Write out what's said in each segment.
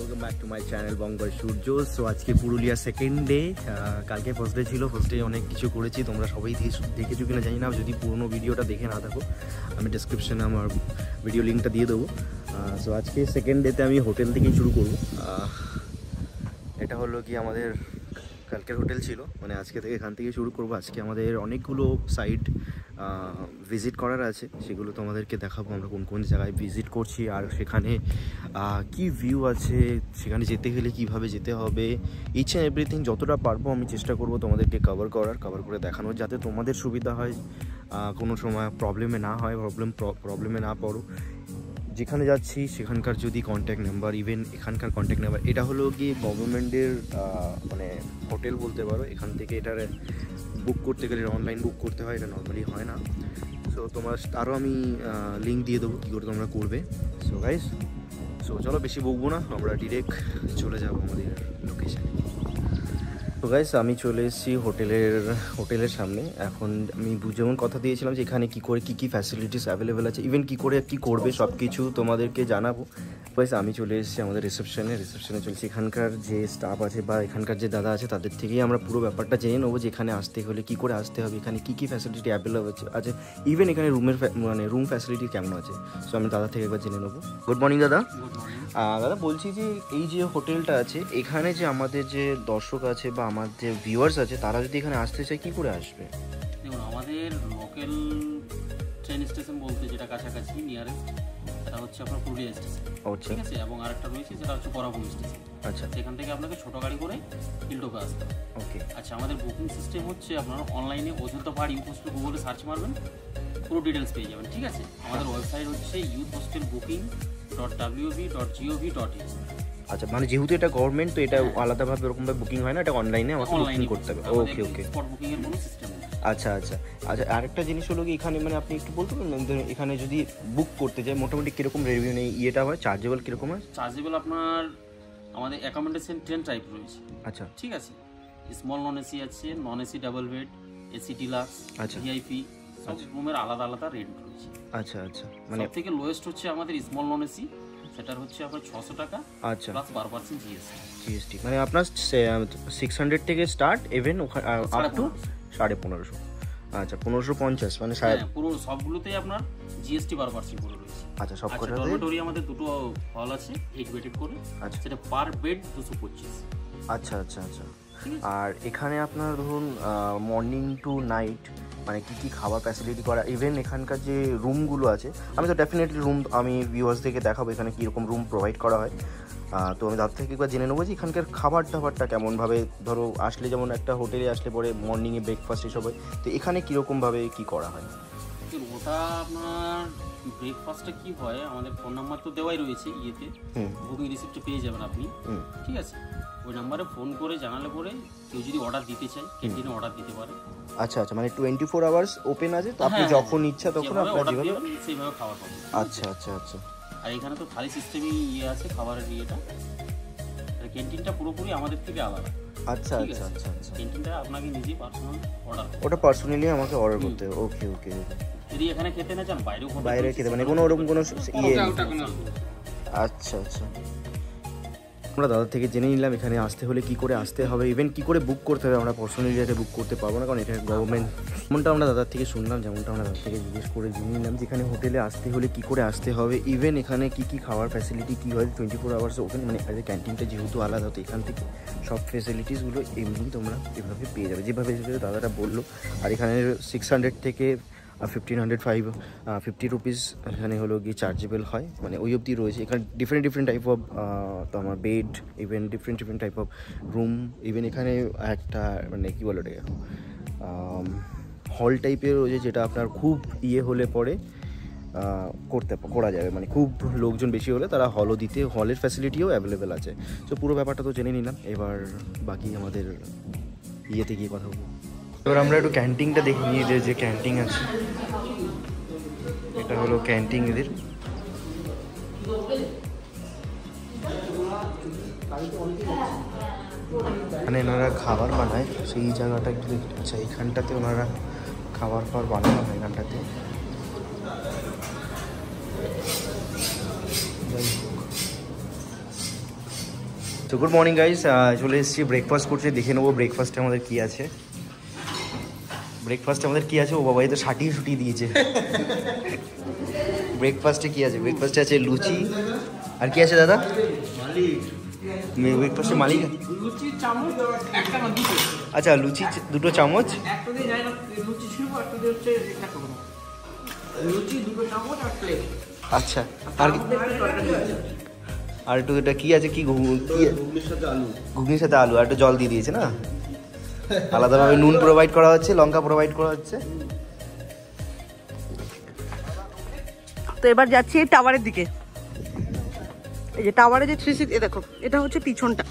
Welcome back to my channel বঙ্গর সূর্য so আজকে Purulia second day কালকে ফার্স্ট ডে ছিল ফার্স্ট ডে অনেক কিছু করেছি, তোমরা সবাই দেখেছ কিনা জানি না, যদি পুরোনো ভিডিওটা দেখে না থাকো, আমি ডিসক্রিপশনে আমার ভিডিও লিঙ্কটা দিয়ে দেবো। সো আজকে সেকেন্ড ডেতে আমি হোটেল থেকেই শুরু করব। এটা হলো কি আমাদের কালকের হোটেল ছিল মানে আজকে থেকে এখান থেকে শুরু করব। আজকে আমাদের অনেকগুলো সাইট ভিজিট করার আছে, সেগুলো তোমাদেরকে দেখাবো আমরা কোন কোন জায়গায় ভিজিট করছি আর সেখানে কি ভিউ আছে, সেখানে যেতে গেলে কীভাবে যেতে হবে ইচ অ্যান্ড এভরিথিং যতটা পারব আমি চেষ্টা করব তোমাদেরকে কভার করার কভার করে দেখানোর, যাতে তোমাদের সুবিধা হয় কোনো সময় প্রবলেমে না হয় প্রবলেম প্রবলেমে না পড়ো। যেখানে যাচ্ছি, সেখানকার যদি কন্ট্যাক্ট নাম্বার ইভেন এখানকার কন্ট্যাক্ট নাম্বার এটা হলো কি গভর্নমেন্টের মানে হোটেল বলতে পারো, এখান থেকে এটার বুক করতে গেলে অনলাইন বুক করতে হয়, এটা নর্মালি হয় না। সো তোমার তারও আমি লিঙ্ক দিয়ে দেবো কী করে তোমরা করবে। সো গাইস সো চলো বেশি বকবো না, আমরা ডিরেক্ট চলে যাব আমাদের লোকেশানে তো গাইস আমি চলে এসেছি হোটেলের হোটেলের সামনে। এখন আমি যেমন কথা দিয়েছিলাম যে এখানে কী করে কী কী ফ্যাসিলিটিস অ্যাভেলেবেল আছে ইভেন কী করে কী করবে সব কিছু তোমাদেরকে জানাব। গাইস আমি চলে এসেছি আমাদের রিসেপশনে রিসেপশনে চলছি। এখানকার যে স্টাফ আছে বা এখানকার যে দাদা আছে তাদের থেকেই আমরা পুরো ব্যাপারটা জেনে নেব যে এখানে আসতে হলে কী করে আসতে হবে এখানে কী কী ফ্যাসিলিটি অ্যাভেলেবল আছে ইভেন এখানে রুমের মানে রুম ফ্যাসিলিটি কেমন আছে সো আমি দাদা থেকে একবার জেনে নেব। গুড মর্নিং দাদা। দাদা বলছি যে এই যে হোটেলটা আছে এখানে যে আমাদের যে দর্শক আছে বা আমার যে ভিউয়ার্স আছে তারা যদি এখানে আসতে চায় কী করে আসবে? দেখুন আমাদের লোকাল ট্রেন স্টেশন বলতে যেটা কাছাকাছি নিয়ারেস্ট সেটা হচ্ছে আপনার পুরুলিয়া স্টেশন আচ্ছা। ঠিক আছে? এবং আরেকটা রয়েছে সেটা হচ্ছে বরাবর স্টেশন আচ্ছা। সেখান থেকে আপনাকে ছোট গাড়ি করে হিলটোপে আসতে ওকে। আচ্ছা আমাদের বুকিং সিস্টেম হচ্ছে আপনার অনলাইনে অযোধ্যা পাহাড় ইউথ হোস্টেল গুগলে সার্চ মারবেন পুরো ডিটেলস পেয়ে যাবেন। ঠিক আছে? আমাদের ওয়েবসাইট হচ্ছে youth hostel booking dot WB dot GOV dot in আচ্ছা মানে যেহেতু এটা গভর্নমেন্ট তো এটা আলাদাভাবে ওরকমভাবে বুকিং হয় না এটা অনলাইনে আমাকে বুকিং করতে হবে। ওকে ওকে আচ্ছা আচ্ছা আচ্ছা আরেকটা জিনিস হলো কি এখানে মানে আপনি একটু বলতে পারবেন? এখানে যদি বুক করতে যাই মোটামুটি কীরকম রেভিউ নেই? ইয়েটা হয় চার্জেবল কীরকম হয়? চার্জেবল আপনার আমাদের অ্যাকোমোডেশন ট্রেন টাইপ রয়েছে। আচ্ছা। ঠিক আছে? স্মল নন এসি আছে non AC double bed AC deluxe আচ্ছা। ভিআইপি সব রুমের আলাদা আলাদা রেট রয়েছে। আচ্ছা আচ্ছা মানে সব থেকে লোয়েস্ট হচ্ছে আমাদের স্মল নন এসি সেটার হচ্ছে আপনার ছশো টাকা আচ্ছা। প্লাস বারো পার্সেন্ট জিএসটি জিএসটি মানে আপনার সিক্স হান্ড্রেড থেকে স্টার্ট ইভেন আপ টু সাড়ে পনেরোশো। আচ্ছা পনেরোশো পঞ্চাশ মানে সাড়ে হ্যাঁ পুরো সবগুলোতেই আপনার জিএসটি বারো পার্সেন্ট করে রয়েছে। আচ্ছা সব আচ্ছা কটাতে ডরমেটরি আমাদের দুটো হল আছে এইট বেডেড করে। আচ্ছা। সেটা পার বেড দুশো পঁচিশ। আচ্ছা আচ্ছা আচ্ছা। আর এখানে আপনার ধরুন মর্নিং টু নাইট মানে কি কি খাবার ফ্যাসিলিটি করা ইভেন এখানকার যে রুমগুলো আছে, আমি তো ডেফিনেটলি রুম আমি ভিউয়ার্সদেরকে দেখাবো এখানে কীরকম রুম প্রোভাইড করা হয়। তো আমি তার থেকে একবার জেনে নেব যে এখানকার খাবার টাবারটা কেমনভাবে, ধরো আসলে যেমন একটা হোটেলে আসলে পরে মর্নিংয়ে ব্রেকফাস্ট এসব হয়, তো এখানে কীরকমভাবে কী করা হয়? দেখুন, ওটা আপনার ব্রেকফাস্টটা কি হয় আমাদের ফোন নাম্বার তো দেওয়াই রয়েছে ইয়েতে। হুম। বুকিং রিসিপ্টে পেয়ে যাবেন আপনি। ঠিক আছে? ওই নাম্বারে ফোন করে জানালে পরে কেউ যদি অর্ডার দিতে চায় ক্যান্টিনে অর্ডার দিতে পারে। আচ্ছা আচ্ছা মানে টোয়েন্টি ফোর আওয়ার্স ওপেন আছে তো আপনি হ্যাঁ, যখন ইচ্ছা তখন আপনার যেভাবে সেইভাবে খাবার পাবেন। আচ্ছা আচ্ছা আচ্ছা। আর এখানে তো থালি সিস্টেমই ইয়ে আছে খাবারের ইয়েটা। আর ক্যান্টিনটা পুরোপুরি আমাদের থেকে আলাদা। আচ্ছা আচ্ছা আচ্ছা আচ্ছা। ক্যান্টিনটা আপনাকে নিজেই পার্সোনাল অর্ডার ওটা পার্সোনালি আমাকে অর্ডার করতে হবে। ওকে ওকে যদি এখানে খেতে না চান বাইরেও বাইরে খেতে মানে কোনো ওরকম কোনো ইয়ে। আচ্ছা আচ্ছা। আমরা দাদা থেকে জেনে নিলাম এখানে আসতে হলে কি করে আসতে হবে ইভেন কি করে বুক করতে হবে আমরা পার্সোনালি এটা বুক করতে পারব না কারণ এটা গভর্নমেন্ট যেমনটা আমরা দাদার থেকে শুনলাম যেমনটা আমরা দাদার থেকে জিজ্ঞেস করে জেনে নিলাম যে এখানে হোটেলে আসতে হলে কি করে আসতে হবে ইভেন এখানে কি কি খাওয়ার ফ্যাসিলিটি কী হয় টোয়েন্টি ফোর আওয়ার্স ওপেন মানে এজ ক্যান্টিনটা যেহেতু আলাদা তো এখান থেকে সব ফেসিলিটিসগুলো এমনি তোমরা এভাবে পেয়ে যাবে। যেভাবে যেভাবে দাদাটা বলল আর এখানে সিক্স হান্ড্রেড থেকে fifteen hundred five fifty rupees এখানে হলো গিয়ে চার্জেবল হয়। মানে ওই অবধি রয়েছে। এখানে ডিফারেন্ট ডিফারেন্ট টাইপ অফ তোমার bed even different different type of room even এখানে একটা মানে কী বলো ওটাকে হল টাইপের রয়েছে যেটা আপনার খুব ইয়ে হলে পরে করতে, করা যাবে। মানে খুব লোকজন বেশি হলে তারা হলও দিতে হলের ফ্যাসিলিটিও অ্যাভেলেবেল আছে। তো পুরো ব্যাপারটা তো জেনে নিলাম। এবার বাকি আমাদের ইয়েতে গিয়ে কথা বলব। এবার আমরা একটু ক্যান্টিনটা দেখে নিয়ে যে যে ক্যান্টিন আছে। এটা হলো ক্যান্টিন এদের। মানে এনারা খাবার বানায়, সেই জায়গাটা একটু দেখতে আচ্ছা এইখানটাতে ওনারা খাবার ফাবার বানানো হয় এখানটাতে তো গুড মর্নিং গাইস চলে এসেছি। ব্রেকফাস্ট করতে, দেখে নেব ব্রেকফাস্টে আমাদের কী আছে। ব্রেকফাস্টে আমাদের কি আছে? ও বাবা এই তো সাটিয়ে সুটিয়ে দিয়েছে। ব্রেকফাস্টে কি আছে? ব্রেকফাস্টে আছে লুচি। আর কি আছে দাদা? ব্রেকফাস্টে মালিক আচ্ছা লুচি দুটো চামচ। আচ্ছা আর আর একটু এটা কি আছে? কি ঘুগনি কি ঘুগনির সাথে আলু আর একটু জল দিয়ে দিয়েছে না? আলাদাভাবে নুন প্রোভাইড করা হচ্ছে, লঙ্কা প্রোভাইড করা হচ্ছে। তো এবার যাচ্ছি এই টাওয়ারের দিকে। এই যে টাওয়ারে যে থ্রি সিক্স দেখো, এটা হচ্ছে পিছনটা।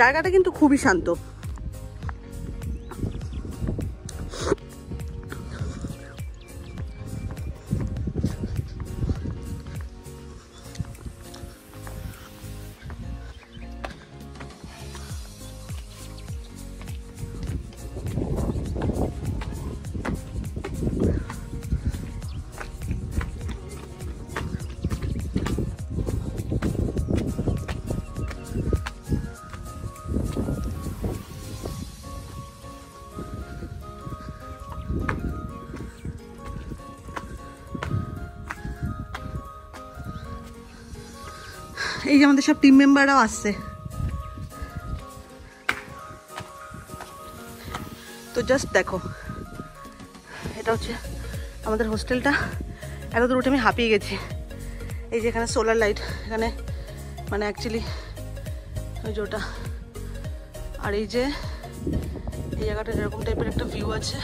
জায়গাটা কিন্তু খুবই শান্ত। এই যে আমাদের সব টিম মেম্বাররাও আসছে। তো জাস্ট দেখো, এটা হচ্ছে আমাদের হোস্টেলটা এত দূর উঠে আমি হাঁপিয়ে গেছি। এই যে এখানে সোলার লাইট এখানে মানে অ্যাকচুয়ালি ওই যে ওটা। আর এই যে এই জায়গাটা এরকম টাইপের একটা ভিউ আছে।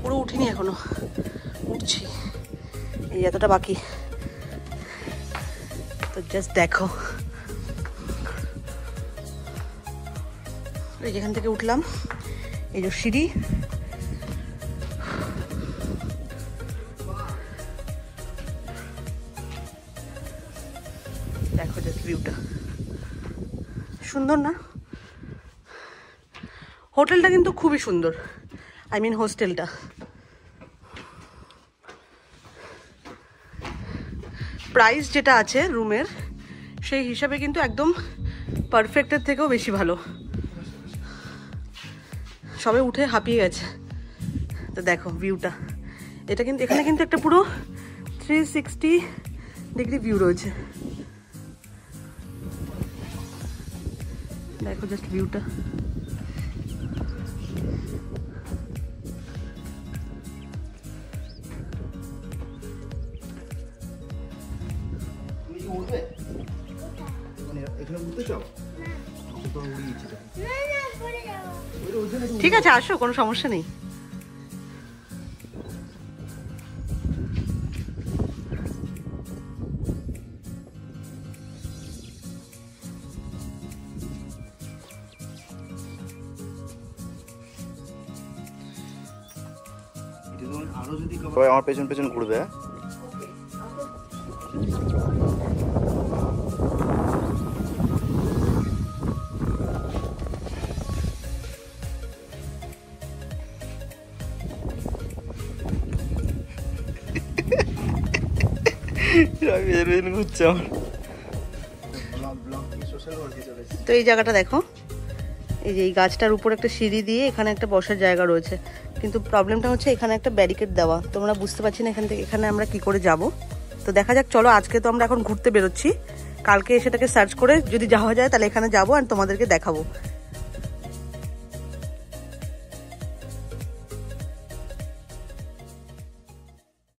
পুরো উঠিনি এখনও। উঠছি। এই এতটা বাকি। তো জাস্ট দেখো। যেখান থেকে উঠলাম। এই যে সিঁড়ি। দেখো জাস্ট ভিউটা সুন্দর না? হোটেলটা কিন্তু খুবই সুন্দর। আই মিন হোস্টেলটা প্রাইস যেটা আছে রুমের সেই হিসাবে কিন্তু একদম পারফেক্টের থেকেও বেশি ভালো। সবে উঠে হাঁপিয়ে গেছে। তো দেখো ভিউটা এটা কিন্তু, এখানে কিন্তু একটা পুরো থ্রি সিক্সটি ডিগ্রি ভিউ রয়েছে। দেখো জাস্ট ভিউটা উঠবে মানে এখানে উঠতে চাও? ঠিক আছে আসো কোনো সমস্যা নেই। আরও যদি সবাই আমার পেছন পেছন ঘুরবে তো এই জায়গাটা দেখো। এই যে এই গাছটার উপর একটা সিঁড়ি দিয়ে এখানে একটা বসার জায়গা রয়েছে। কিন্তু প্রবলেমটা হচ্ছে এখানে একটা ব্যারিকেড দেওয়া। তোমরা বুঝতে পারছি না এখান থেকে এখানে আমরা কি করে যাব। তো দেখা যাক, চলো আজকে তো আমরা এখন ঘুরতে বেরোচ্ছি। কালকে সেটাকে সার্চ করে যদি যাওয়া যায় তাহলে এখানে যাব আর তোমাদেরকে দেখাবো।